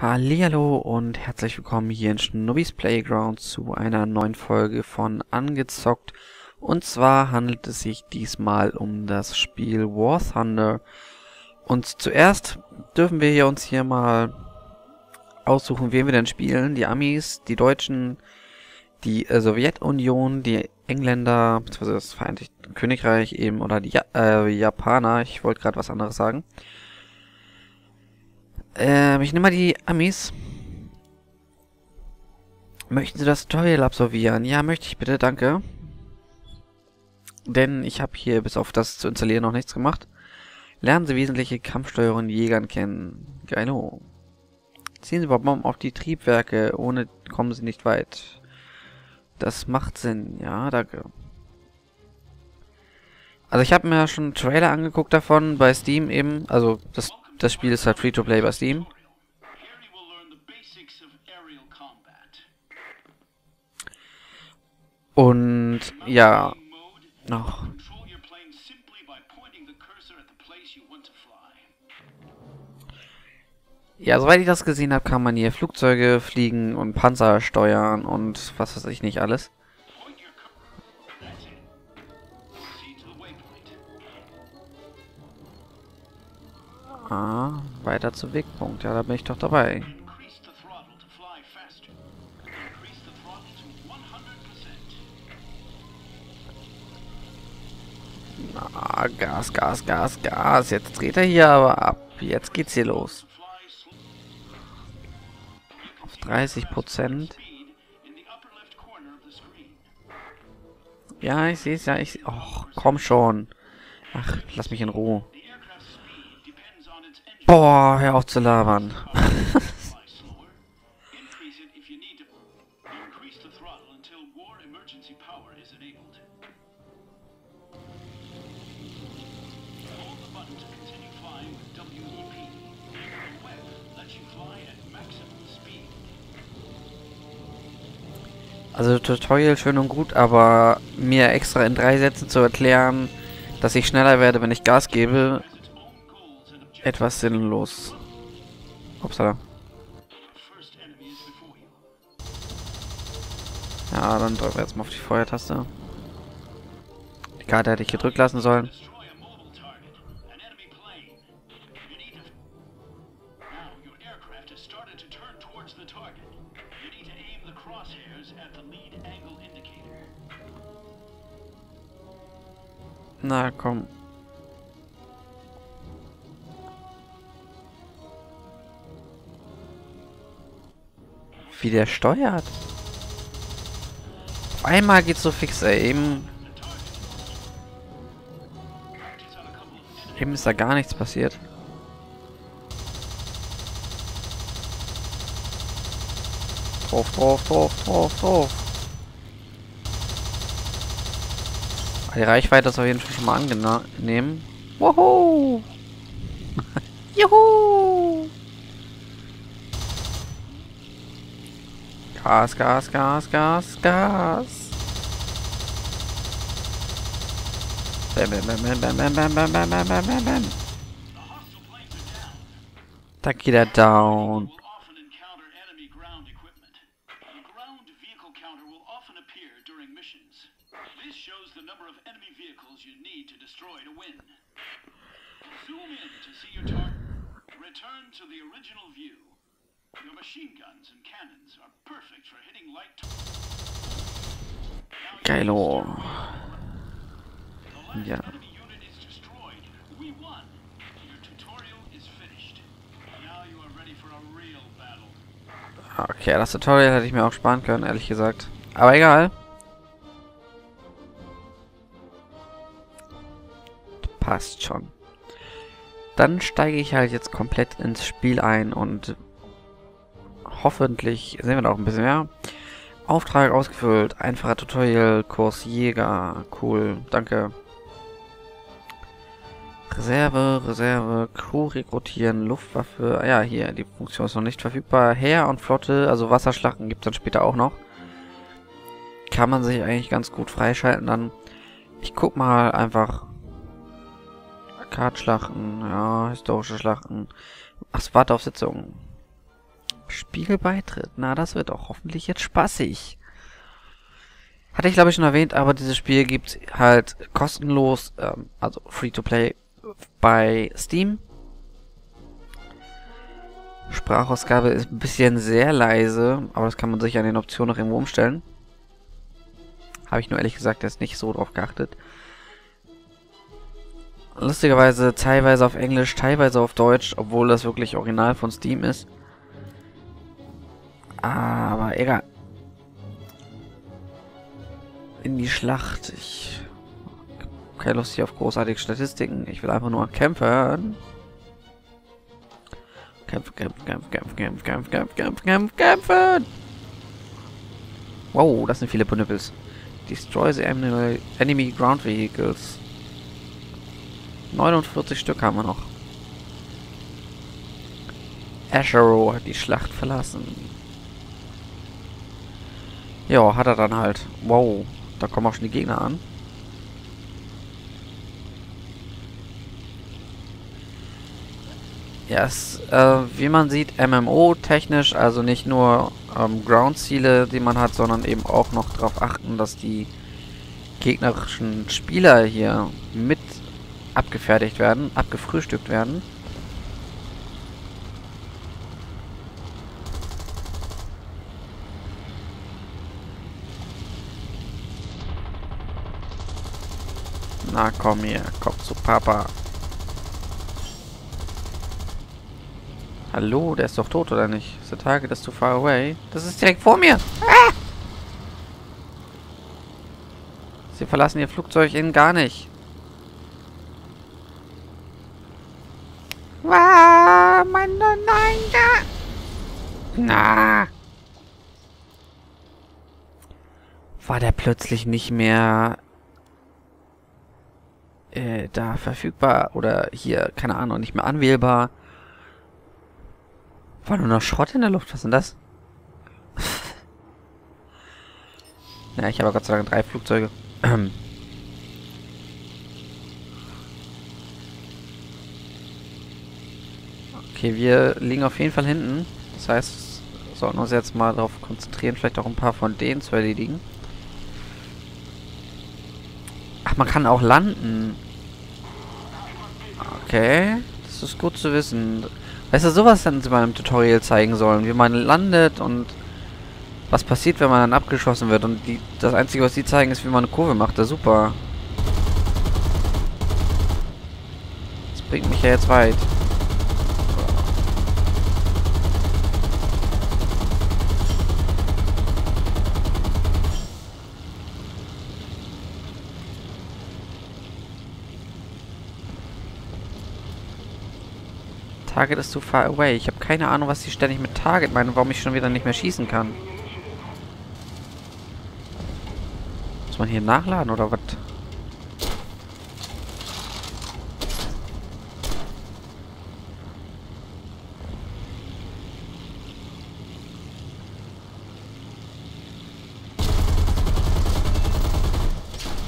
Hallihallo und herzlich willkommen hier in Schnubbis Playground zu einer neuen Folge von Angezockt. Und zwar handelt es sich diesmal um das Spiel War Thunder. Und zuerst dürfen wir hier uns hier mal aussuchen, wen wir denn spielen. Die Amis, die Deutschen, die äh, Sowjetunion, die Engländer, beziehungsweise das Vereinigte Königreich eben, oder die ja äh, Japaner. Ich wollte gerade was anderes sagen. Ähm, ich nehme mal die Amis. Möchten Sie das Tutorial absolvieren? Ja, möchte ich bitte, danke. Denn ich habe hier bis auf das zu installieren noch nichts gemacht. Lernen Sie wesentliche Kampfsteuerungen Jägern kennen. Geilo. Ziehen Sie Bomben auf die Triebwerke, ohne kommen Sie nicht weit. Das macht Sinn, ja, danke. Also ich habe mir schon einen Trailer angeguckt davon bei Steam eben, also das das Spiel ist halt Free-to-Play bei Steam. Und ja, noch. Ja, soweit ich das gesehen habe, kann man hier Flugzeuge fliegen und Panzer steuern und was weiß ich nicht alles. Ah, weiter zu Wegpunkt. Ja, da bin ich doch dabei. Na, Gas, Gas, Gas, Gas. Jetzt dreht er hier aber ab. Jetzt geht's hier los. Auf 30 Prozent. Ja, ich sehe es ja. Ich, oh, komm schon. Ach, lass mich in Ruhe. Boah, hör auf zu labern. Also Tutorial schön und gut, aber mir extra in drei Sätzen zu erklären, dass ich schneller werde, wenn ich Gas gebe, etwas sinnlos. Upsala. Ja, dann drücken wir jetzt mal auf die Feuertaste. Die Karte hätte ich gedrückt lassen sollen. Na komm. Wie der steuert. Auf einmal geht's so fix, ey. Eben, eben ist da gar nichts passiert. Drauf, drauf, drauf, drauf, drauf. Die Reichweite ist auf jeden Fall schon mal angenehm. Wuhu! Juhu! Gas, Gas, Gas, Gas, Gas. Bam, bam, bam, bam, bam, bam, bam, bam, bam, bam, bam, bam. Geht er down. This shows the number of enemy vehicles you need to destroy to win. Zoom in to see your target. Return to the original view. Your machine guns and cannons are perfect for hitting light Geilo. Ja. Okay, das Tutorial hätte ich mir auch sparen können, ehrlich gesagt. Aber egal. Passt schon. Dann steige ich halt jetzt komplett ins Spiel ein und hoffentlich sehen wir da auch ein bisschen mehr. Auftrag ausgefüllt. Einfacher Tutorial. Kurs Jäger. Cool. Danke. Reserve, Reserve, Crew rekrutieren, Luftwaffe. Ah ja, hier, die Funktion ist noch nicht verfügbar. Heer und Flotte, also Wasserschlachten gibt es dann später auch noch. Kann man sich eigentlich ganz gut freischalten dann. Ich guck mal einfach. Kartschlachten, ja, historische Schlachten. Ach, warte Spielbeitritt. Na, das wird auch hoffentlich jetzt spaßig. Hatte ich glaube ich schon erwähnt, aber dieses Spiel gibt's halt kostenlos, ähm, also free to play bei Steam. Sprachausgabe ist ein bisschen sehr leise, aber das kann man sich an den Optionen noch irgendwo umstellen. Habe ich nur ehrlich gesagt jetzt nicht so drauf geachtet. Lustigerweise teilweise auf Englisch, teilweise auf Deutsch, obwohl das wirklich original von Steam ist. Aber egal. In die Schlacht. Ich habe keine Lust hier auf großartige Statistiken. Ich will einfach nur kämpfen. Kämpfen, kämpfen, kämpfen, kämpfen, kämpfen, kämpfen, kämpfen, kämpfen, kämpfen, kämpfen. Wow, das sind viele Punippels. Destroy the enemy ground vehicles. 49 Stück haben wir noch. Ashero hat die Schlacht verlassen. Ja, hat er dann halt. Wow, da kommen auch schon die Gegner an. Ja, es, äh, wie man sieht, MMO-technisch, also nicht nur ähm, Ground-Ziele, die man hat, sondern eben auch noch darauf achten, dass die gegnerischen Spieler hier mit abgefertigt werden, abgefrühstückt werden. Na komm hier, komm zu Papa. Hallo, der ist doch tot, oder nicht? Ist der Target ist too far away? Das ist direkt vor mir! Ah! Sie verlassen ihr Flugzeug innen gar nicht. Ah, meine nein, da. Na. War der plötzlich nicht mehr da verfügbar oder hier, keine Ahnung, nicht mehr anwählbar? War nur noch Schrott in der Luft, was ist denn das? ja, ich habe Gott sei Dank drei Flugzeuge. Okay, wir liegen auf jeden Fall hinten. Das heißt, wir sollten uns jetzt mal darauf konzentrieren, vielleicht auch ein paar von denen zu erledigen. Ach, man kann auch landen. Okay, das ist gut zu wissen. Weißt du, sowas hätten sie mal im Tutorial zeigen sollen, wie man landet und was passiert, wenn man dann abgeschossen wird. Und die, das Einzige, was sie zeigen, ist, wie man eine Kurve macht. Das ist super. Das bringt mich ja jetzt weit. Target ist too far away. Ich habe keine Ahnung, was sie ständig mit Target meinen, warum ich schon wieder nicht mehr schießen kann. Muss man hier nachladen oder was?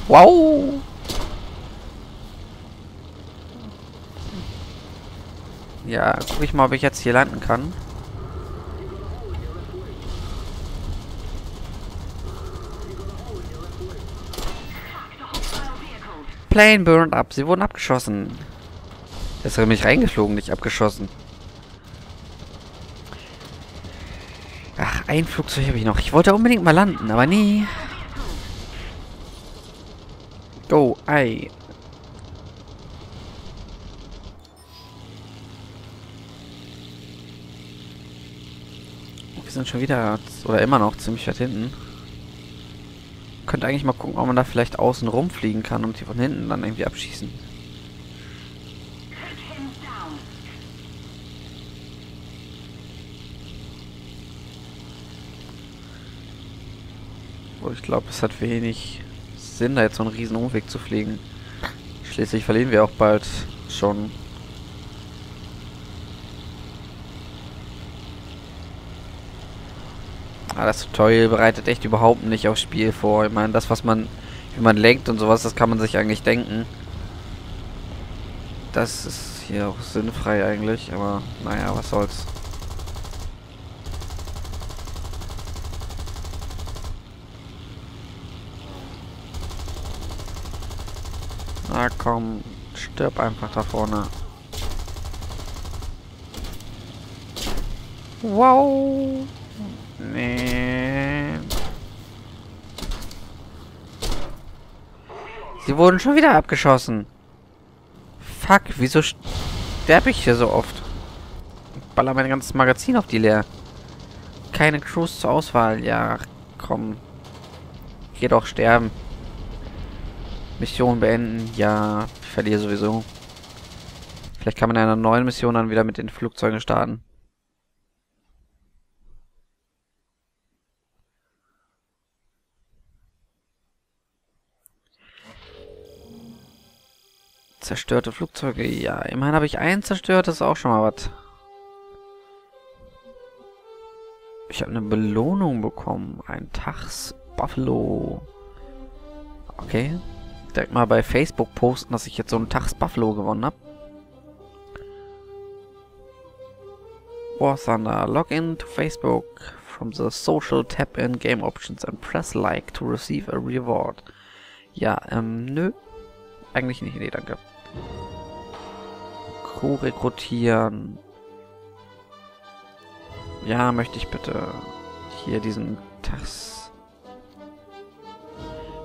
Wow! Ja, guck ich mal, ob ich jetzt hier landen kann. Plane burned up. Sie wurden abgeschossen. Ist er mich reingeflogen, nicht abgeschossen. Ach, ein Flugzeug habe ich noch. Ich wollte unbedingt mal landen, aber nie. Go, ei. Wir sind schon wieder, oder immer noch, ziemlich weit hinten. Könnte eigentlich mal gucken, ob man da vielleicht außen rumfliegen kann und die von hinten dann irgendwie abschießen. Oh, ich glaube, es hat wenig Sinn, da jetzt so einen riesen Umweg zu fliegen. Schließlich verlieren wir auch bald schon Ah, das Tutorial bereitet echt überhaupt nicht aufs Spiel vor. Ich meine, das, was man, wie man lenkt und sowas, das kann man sich eigentlich denken. Das ist hier auch sinnfrei eigentlich, aber naja, was soll's. Na komm, stirb einfach da vorne. Wow. Sie wurden schon wieder abgeschossen. Fuck, wieso sterbe ich hier so oft? Ich baller mein ganzes Magazin auf die leer. Keine Crews zur Auswahl. Ja, komm. Geh doch sterben. Mission beenden. Ja, ich verliere sowieso. Vielleicht kann man in einer neuen Mission dann wieder mit den Flugzeugen starten. Zerstörte Flugzeuge. Ja, immerhin habe ich einen zerstört. Das ist auch schon mal was. Ich habe eine Belohnung bekommen. Ein Tags Buffalo. Okay. Direkt mal bei Facebook posten, dass ich jetzt so einen Tags Buffalo gewonnen habe. War Thunder. Log in to Facebook from the social tab in Game Options and press like to receive a reward. Ja, ähm, nö. Eigentlich nicht. Nee, danke. Crew rekrutieren. Ja, möchte ich bitte hier diesen Tags.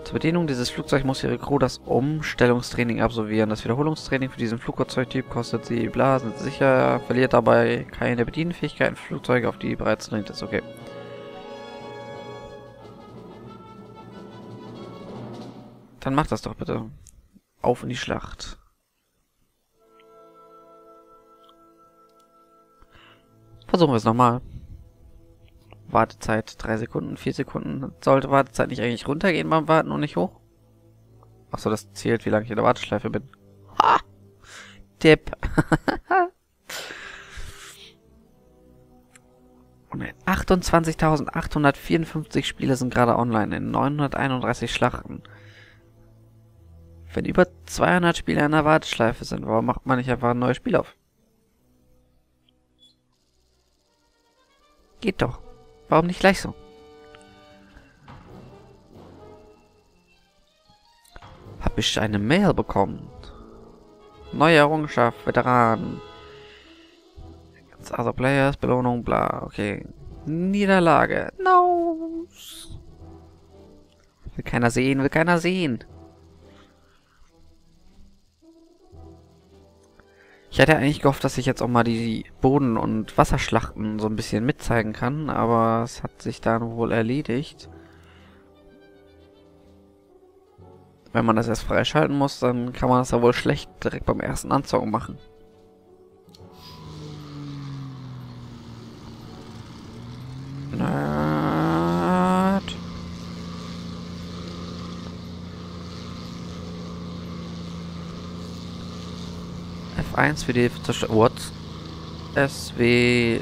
Zur Bedienung dieses Flugzeugs muss Ihre Crew das Umstellungstraining absolvieren. Das Wiederholungstraining für diesen Flugzeugtyp kostet Sie bla, sicher, verliert dabei keine Bedienfähigkeiten Flugzeuge, auf die bereits trainiert ist. Okay. Dann macht das doch bitte. Auf in die Schlacht. Versuchen wir es nochmal. Wartezeit 3 Sekunden, 4 Sekunden. Sollte Wartezeit nicht eigentlich runtergehen beim Warten und nicht hoch? Achso, das zählt, wie lange ich in der Warteschleife bin. Ha! Tipp. und 28.854 Spiele sind gerade online in 931 Schlachten. Wenn über 200 Spiele in der Warteschleife sind, warum macht man nicht einfach ein neues Spiel auf? Geht doch. Warum nicht gleich so? Hab ich eine Mail bekommen. Neue Errungenschaft, Veteran. Other Players, Belohnung, bla, okay. Niederlage. No. Will keiner sehen, will keiner sehen. Ich hatte eigentlich gehofft, dass ich jetzt auch mal die Boden- und Wasserschlachten so ein bisschen mitzeigen kann, aber es hat sich dann wohl erledigt. Wenn man das erst freischalten muss, dann kann man das ja wohl schlecht direkt beim ersten Anzocken machen. F1 für die Zerstörung. What? SW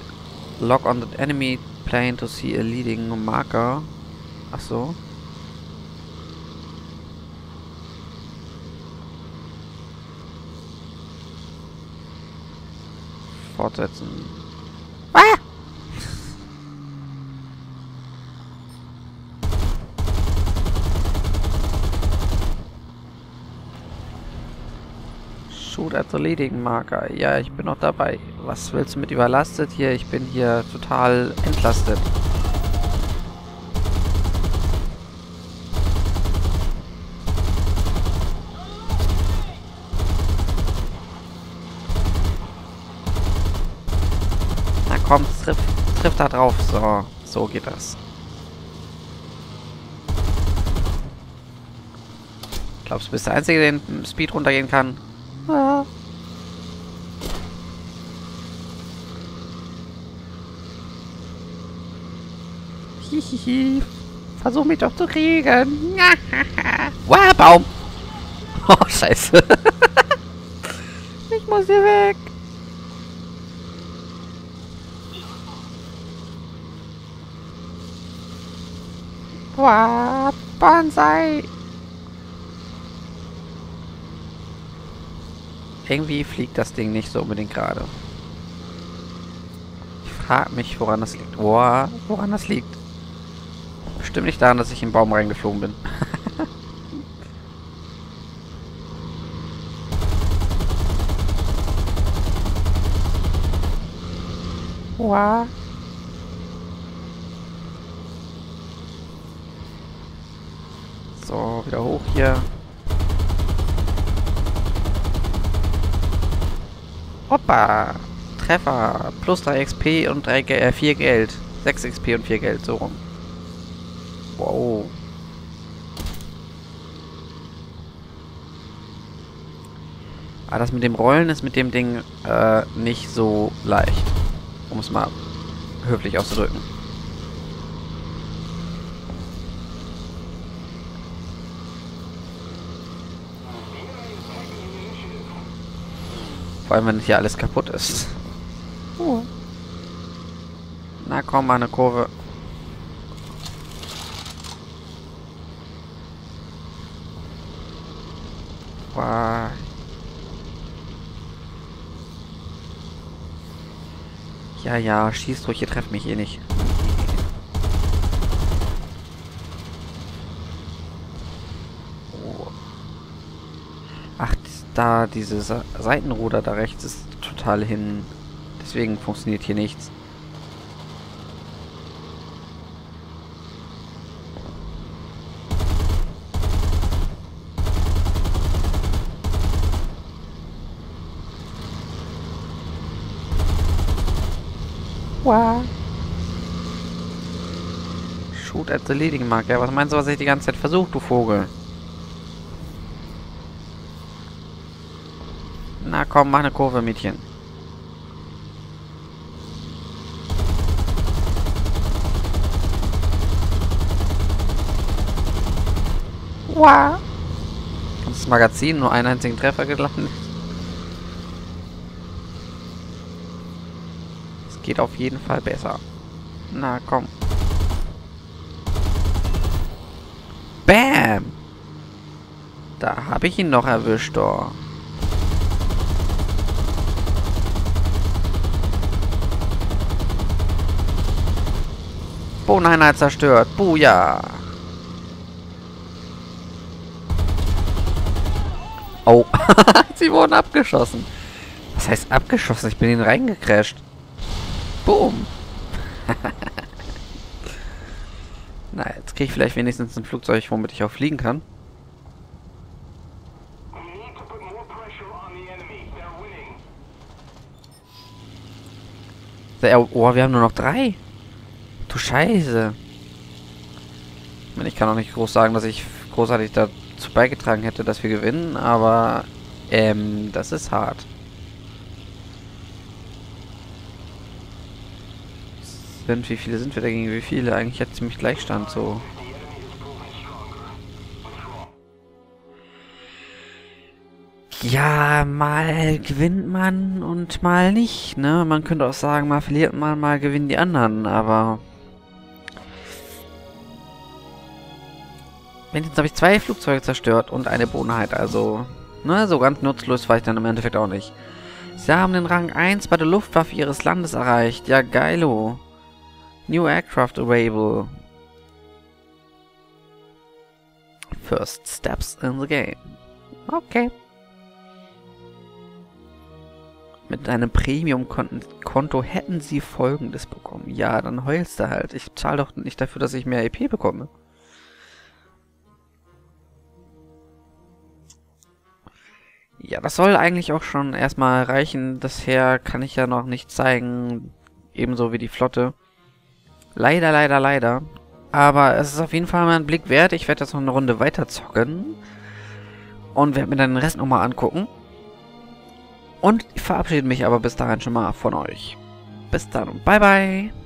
log on the enemy plane to see a leading marker. Ach so. Fortsetzen. Ah! The leading marker. Ja, ich bin noch dabei. Was willst du mit überlastet hier? Ich bin hier total entlastet. Na komm, triff, triff da drauf. So, so geht das. Glaubst du, bist der Einzige, der den Speed runtergehen kann? Hihihi. Versuch mich doch zu kriegen. wow, Baum. Oh, scheiße. ich muss hier weg. Wow, Bonsai. Irgendwie fliegt das Ding nicht so unbedingt gerade. Ich frage mich, woran das liegt. Boah, woran das liegt. Bestimmt nicht daran, dass ich in den Baum reingeflogen bin. Boah. So, wieder hoch hier. Hoppa! Treffer! Plus 3 XP und 3 Ge äh, 4 Geld. 6 XP und 4 Geld, so rum. Wow. Aber das mit dem Rollen ist mit dem Ding äh, nicht so leicht. Um es mal höflich auszudrücken. Vor allem, wenn hier alles kaputt ist. Oh. Na komm, mal eine Kurve. Wow. Ja, ja, schießt ruhig, ihr trefft mich eh nicht. Oh. Ach, da, diese Seitenruder da rechts ist total hin. Deswegen funktioniert hier nichts. Wow. Shoot at the leading mark. Ja, was meinst du, was ich die ganze Zeit versuche, du Vogel? Na komm, mach eine Kurve, Mädchen. Wow. Das Magazin nur einen einzigen Treffer gelandet. geht auf jeden Fall besser. Na, komm. Bam! Da habe ich ihn noch erwischt, doch. Bodeneinheit zerstört. Buja! Oh. Sie wurden abgeschossen. Was heißt abgeschossen? Ich bin ihnen reingecrasht. Boom. Na, jetzt kriege ich vielleicht wenigstens ein Flugzeug, womit ich auch fliegen kann. Oh, wir haben nur noch drei. Du Scheiße. Ich meine, ich kann auch nicht groß sagen, dass ich großartig dazu beigetragen hätte, dass wir gewinnen, aber ähm, das ist hart. sind. Wie viele sind wir dagegen? Wie viele? Eigentlich hat ziemlich Gleichstand so. Ja, mal gewinnt man und mal nicht, ne? Man könnte auch sagen, mal verliert man, mal gewinnen die anderen, aber... Wenigstens habe ich zwei Flugzeuge zerstört und eine Bodenheit, also... Ne, so ganz nutzlos war ich dann im Endeffekt auch nicht. Sie haben den Rang 1 bei der Luftwaffe ihres Landes erreicht. Ja, geilo. New aircraft available. First steps in the game. Okay. Mit einem Premium-Konto hätten sie folgendes bekommen. Ja, dann heulst du halt. Ich zahle doch nicht dafür, dass ich mehr EP bekomme. Ja, das soll eigentlich auch schon erstmal reichen. Bisher kann ich ja noch nicht zeigen. Ebenso wie die Flotte. Leider, leider, leider. Aber es ist auf jeden Fall mal ein Blick wert. Ich werde jetzt noch eine Runde weiter zocken. Und werde mir dann den Rest nochmal angucken. Und ich verabschiede mich aber bis dahin schon mal von euch. Bis dann und bye bye.